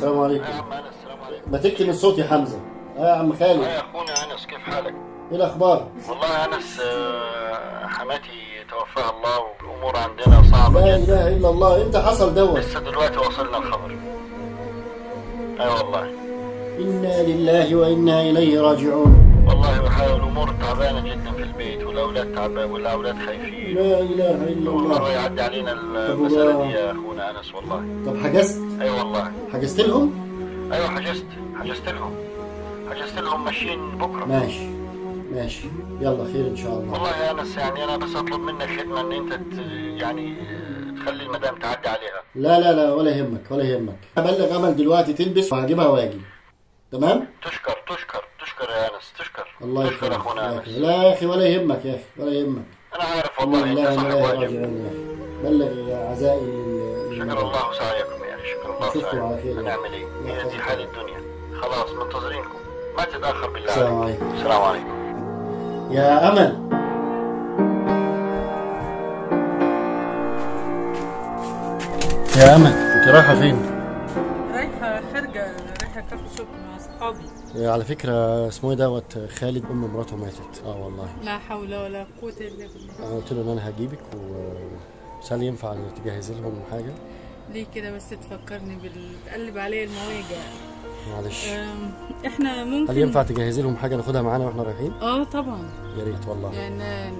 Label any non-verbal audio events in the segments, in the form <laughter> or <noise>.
السلام عليكم. نعم أنا السلام عليكم. ما تكتم الصوت يا حمزة. آه يا عم خالد. يا أخونا أنس كيف حالك؟ إيه الأخبار؟ والله أنس آه، حماتي توفاها الله والأمور عندنا صعبة لا إله إلا الله. إمتى حصل دوت؟ لسه دلوقتي وصلنا الخبر. أي والله. إنا لله وإنا إليه راجعون. والله بحال البيت والاولاد تعبان والأولاد خايفين. لا إله إلا الله. يعدي علينا المسألة دي يا أخونا أنس والله. طب حجزت؟ أي والله. حجزت لهم؟ أيوه حجزت. حجزت لهم. حجزت لهم ماشيين بكرة. ماشي. ماشي. يلا خير إن شاء الله. والله يا أنس يعني أنا بس أطلب منك خدمة إن أنت يعني تخلي المدام تعدي عليها. لا لا لا ولا يهمك ولا يهمك. هبلغ أمل دلوقتي تلبس وهجيبها وأجي. تمام؟ تشكر تشكر. تشكر يا أنس تشكر. الله تشكر أخونا أنس. لا يا أخي ولا يهمك يا أخي ولا يهمك. أنا عارف والله انت صاحب واجب بلغ عزائي شكر. الله سعيكم يا أخي شكر الله شكرا على خير. سعيكم هنعمل إيه يحفظك. حال الدنيا. خلاص منتظرينكم. ما تتأخر بالله. السلام عليك عليكم. السلام عليكم. يا أمل. يا أمل أنت رايحة فين؟ رايحة كافي شوب مع صحابي على فكرة اسمه إيه دوت؟ خالد أم مراته ماتت. آه والله. لا حول ولا قوة إلا بالله. أنا قلت له إن أنا هجيبك و سالي ينفع تجهزي لهم حاجة؟ ليه كده بس تفكرني بال بتقلب عليا المواجع. معلش. إحنا ممكن هل ينفع تجهزي لهم حاجة ناخدها معانا وإحنا رايحين؟ آه طبعا. يا ريت والله. يعني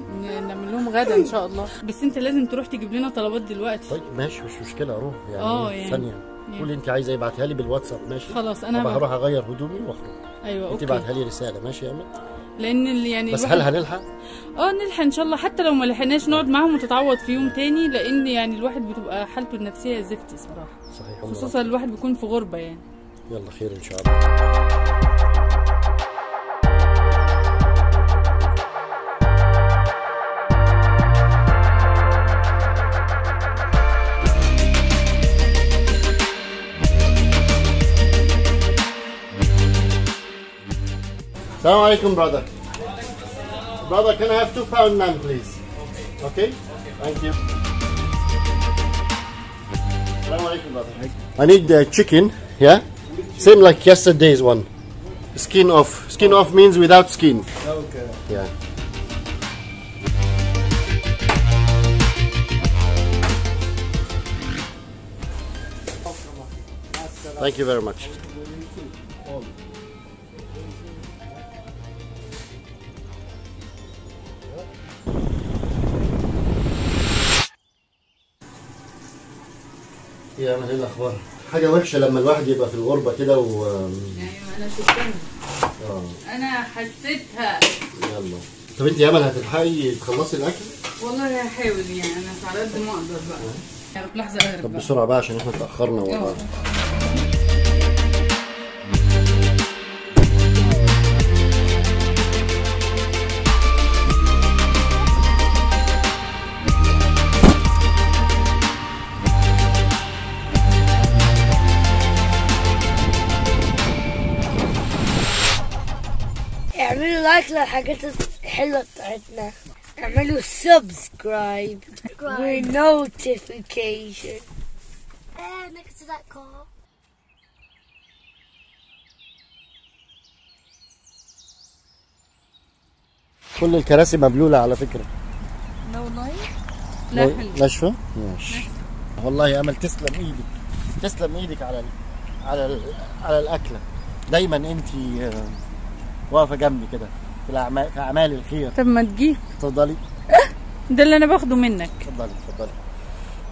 نعمل لهم غدا إن شاء الله. بس أنت لازم تروح تجيب لنا طلبات دلوقتي. طيب ماشي مش مشكلة أروح. يعني آه، يعني. ثانية. قولي انت عايزة ابعتها لي بالواتساب ماشي؟ خلاص أنا هروح أغير هدومي وأخرج. أيوه انت أوكي. ابعتها لي رسالة ماشي يا أمل؟ لأن يعني بس هل هنلحق؟ آه نلحق إن شاء الله. حتى لو ما لحقناش نقعد معاهم وتتعوض في يوم تاني لأن يعني الواحد بتبقى حالته النفسية زفت صراحة صحيح. خصوصا الواحد بيكون في غربة يعني. يلا خير إن شاء الله. Assalamu alaikum, brother. Brother, can I have two pound naan, please? Okay. okay? Thank you. Assalamu alaikum, brother. I need the chicken, yeah? Same like yesterday's one. Skin off. Skin off means without skin. Okay. Yeah. Thank you very much. يا إيه الأخبار؟ حاجة وحشة لما الواحد يبقى في الغربة كده و يعني أنا شفتها آه. أنا حسيتها. يلا. طب أنت يا أمل هتلحقي تخلصي الأكل؟ والله هحاول يعني أنا على قد ما أقدر بقى يعني لحظة طب بقى. بسرعة بقى عشان إحنا اتأخرنا والله. لايك للحاجات الحلوة بتاعتنا. اعملوا subscribe و notification. كل الكراسي مبلولة على فكرة. لا والله لا حلو. ناشفه؟ ماشي. والله يا أمل تسلم إيدك. تسلم إيدك على ال... على ال... على الأكلة. دايما انت آه، واقفة جنبي كده. في الاعمال في أعمال الخير. طب ما تجيب. اتفضلي ده اللي أنا باخده منك. اتفضلي اتفضلي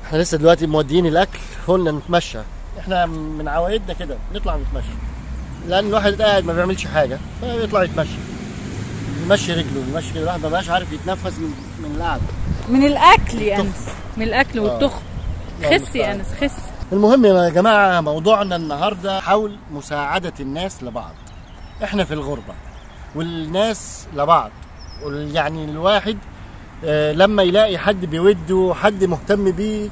إحنا لسه دلوقتي موديين الأكل قلنا نتمشى. إحنا من عوايدنا كده نطلع نتمشى. لأن الواحد قاعد ما بيعملش حاجة فيطلع يتمشى. يمشي رجله يمشي كده. الواحد ما بقاش عارف يتنفس من, من القعدة. من الأكل يا أنس. من الأكل والتخم الله خس يا. أنس خس. المهم يا جماعة موضوعنا النهاردة حول مساعدة الناس لبعض. إحنا في الغربة. والناس لبعض. يعني الواحد آه، لما يلاقي حد بيوده حد مهتم بيه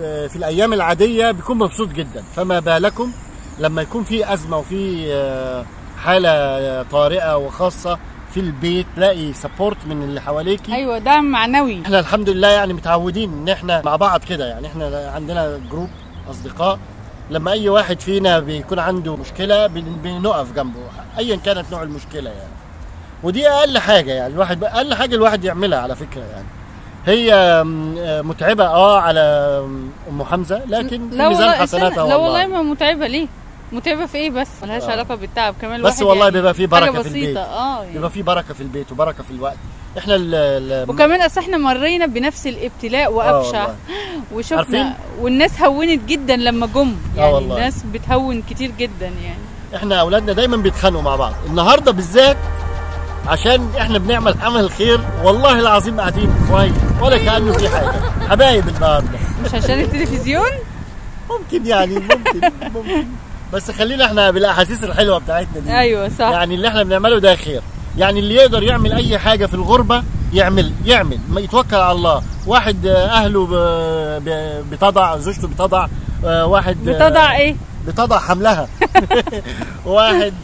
آه، في الأيام العادية بيكون مبسوط جدا. فما بالكم لما يكون في أزمة وفي آه، حالة طارئة وخاصة في البيت تلاقي support من اللي حواليكي. أيوه دعم معنوي. إحنا الحمد لله يعني متعودين إن إحنا مع بعض كده. يعني إحنا عندنا جروب أصدقاء. لما أي واحد فينا بيكون عنده مشكلة بن- بنقف جنبه ايا كانت نوع المشكلة يعني. ودي أقل حاجة يعني الواحد أقل حاجة الواحد يعملها على فكرة يعني. هي متعبة آه على أم حمزة لكن في لا ميزان والله حسناتها استنى، لا والله. والله ما متعبة ليه؟ متعبة في إيه بس؟ ملهاش آه. علاقة بالتعب كمان بس والله يعني بيبقى في بركة في البيت. آه يعني. بيبقى في بركة في البيت وبركة في الوقت. إحنا ال ال وكمان أصل إحنا مرينا بنفس الابتلاء وأبشع. والله. <laughs> وشفنا؟ والناس هونت جدا لما جم. يعني والله. الناس بتهون كتير جدا يعني. إحنا أولادنا دايما بيتخانقوا مع بعض. النهارده بالذات عشان إحنا بنعمل عمل خير والله العظيم قاعدين كويس ولا كأنه في حاجة. حبايب النهارده. مش عشان التلفزيون؟ ممكن يعني ممكن ممكن. بس خلينا إحنا بالأحاسيس الحلوة بتاعتنا دي. أيوه صح. يعني اللي إحنا بنعمله ده خير. يعني اللي يقدر يعمل أي حاجة في الغربة يعمل يعمل. ما يتوكل على الله. واحد آه، أهله بتضع زوجته بتضع آه، واحد آه، بتضع إيه؟ بتضع حملها. <laughs> واحد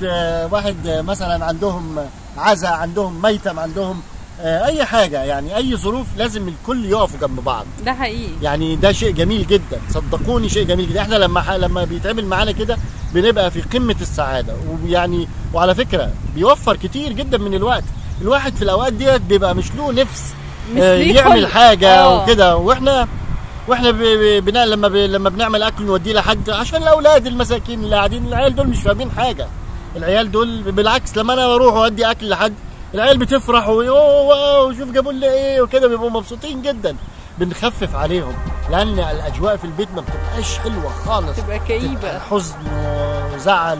واحد مثلا عندهم عزا عندهم ميتم عندهم أي حاجة يعني أي ظروف لازم الكل يقفوا جنب بعض ده حقيقي يعني ده شيء جميل جدا صدقوني شيء جميل جدا إحنا لما لما بيتعمل معانا كده بنبقى في قمة السعادة ويعني وعلى فكرة بيوفر كتير جدا من الوقت الواحد في الأوقات ديت بيبقى مش له نفس مش آه، يعمل. حاجة آه. وكده وإحنا وإحنا. بنا... لما ب... لما بنعمل أكل نوديه لحد عشان الأولاد المساكين اللي قاعدين العيال دول مش فاهمين حاجة العيال دول بالعكس لما أنا بروح أودي أكل لحد العيال بتفرح ويوه واو شوف جابوا لنا إيه وكده بيبقوا مبسوطين جدا. بنخفف عليهم لأن الأجواء في البيت ما بتبقاش حلوة خالص. تبقى كئيبة. حزن وزعل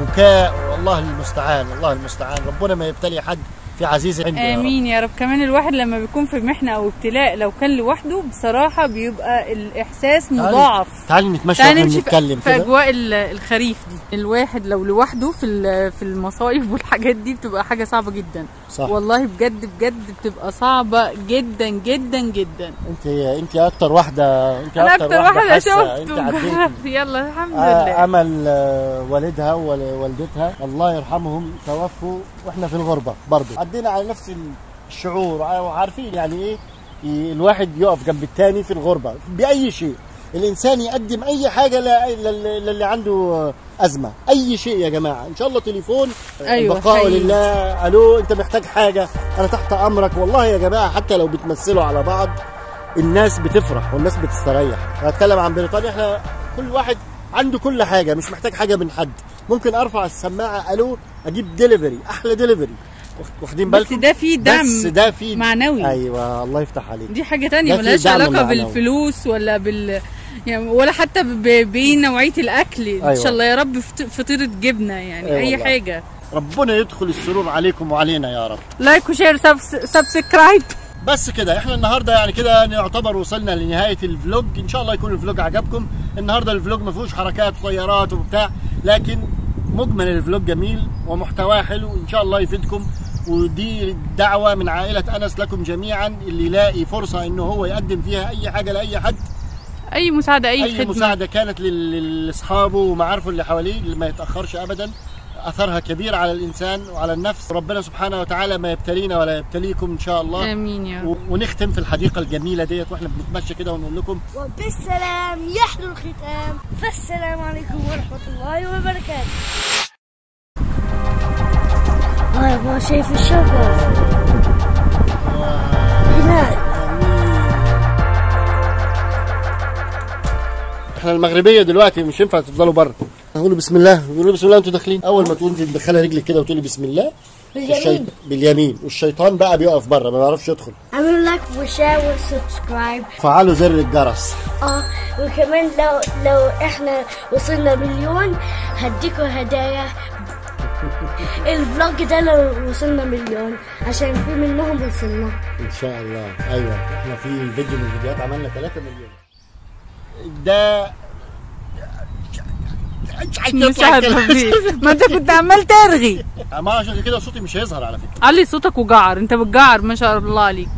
وبكاء والله المستعان الله المستعان. ربنا ما يبتلي حد في عزيز عنده يا رب. آمين يا رب. كمان الواحد لما بيكون في محنة أو ابتلاء لو كان لوحده بصراحة بيبقى الإحساس مضاعف. تعالي نتمشى وإحنا نمشي في- بنتكلم في كده. أجواء ال- الخريف. دي الواحد لو لوحده في في المصايف والحاجات دي بتبقى حاجة صعبة جدا. صح. والله بجد بجد بتبقى صعبة جدا جدا جدا. أنت أنت أكتر واحدة أنت أكتر أكتر واحدة حاسة، شفت <laughs> يلا الحمد آه، لله أمل آه، والدها ووالدتها الله يرحمهم توفوا وإحنا في الغربة برضه. عدينا على نفس الشعور. وع- وعارفين يعني إيه؟ الواحد يقف جنب التاني في الغربة بأي شيء. الإنسان يقدم أي حاجة للي عنده آه، أزمة. أي شيء يا جماعة. إن شاء الله تليفون أيوة، حقيقي. لله. ألو أنت محتاج حاجة؟ أنا تحت أمرك. والله يا جماعة حتى لو بتمثلوا على بعض الناس بتفرح والناس بتستريح. هتكلم عن بريطانيا إحنا كل واحد عنده كل حاجة مش محتاج حاجة من حد. ممكن أرفع السماعة ألو أجيب ديليفري أحلى ديليفري واخدين بس بالكم ده فيه دعم بس ده في معنوي. أيوه الله يفتح عليك. دي حاجة تانية ملهاش علاقة معنوي. بالفلوس ولا بال يعني ولا حتى بنوعيه الأكل. إن أيوة. شاء الله يا رب فط- فطيرة جبنة يعني أيوة أي والله. حاجة. ربنا يدخل السرور عليكم وعلينا يا رب. like و share subscribe بس كده إحنا النهارده يعني كده نعتبر وصلنا لنهاية ال vlog. إن شاء الله يكون ال vlog عجبكم. النهارده ال vlog ما فيهوش حركات طيارات وبتاع لكن مجمل ال vlog جميل ومحتواه حلو. إن شاء الله يفيدكم. ودي دعوة من عائلة أنس لكم جميعا اللي يلاقي فرصة إنه هو يقدم فيها أي حاجة لأي حد. أي مساعدة أي, أي خدمة. مساعدة كانت لل- لأصحابه ومعارفه اللي حواليه اللي ما يتأخرش ابدا. أثرها كبير على الإنسان وعلى النفس. ربنا سبحانه وتعالى ما يبتلينا ولا يبتليكم إن شاء الله. آمين يا رب. ونختم في الحديقة الجميلة ديت وإحنا بنتمشى كده ونقول لكم. وبالسلام يحلو الختام. فالسلام عليكم ورحمة الله وبركاته. هاي ما شايف الشجر هناك إحنا المغربية دلوقتي مش ينفع تفضلوا بره نقول بسم الله. نقول بسم الله وانتوا داخلين. أول ما تقول تدخلها رجلك كده وتقولي بسم الله باليمين. باليمين. والشيطان بقى بيقف بره ما بيعرفش يدخل. اعملوا like و share و subscribe فعلوا زر الجرس. آه وكمان لو لو إحنا وصلنا مليون هديكوا هدايا <laughs> <laughs> ال vlog ده لو وصلنا مليون عشان في منهم وصلنا. إن شاء الله. أيوه إحنا في فيديو من الفيديوهات عملنا 3 مليون. ده مش عارفه ليه ما أنت كنت عمال ترغي. ما عشان كده صوتي مش هيظهر على فكرة. علي صوتك وجعر أنت بتجعر ما شاء الله عليك.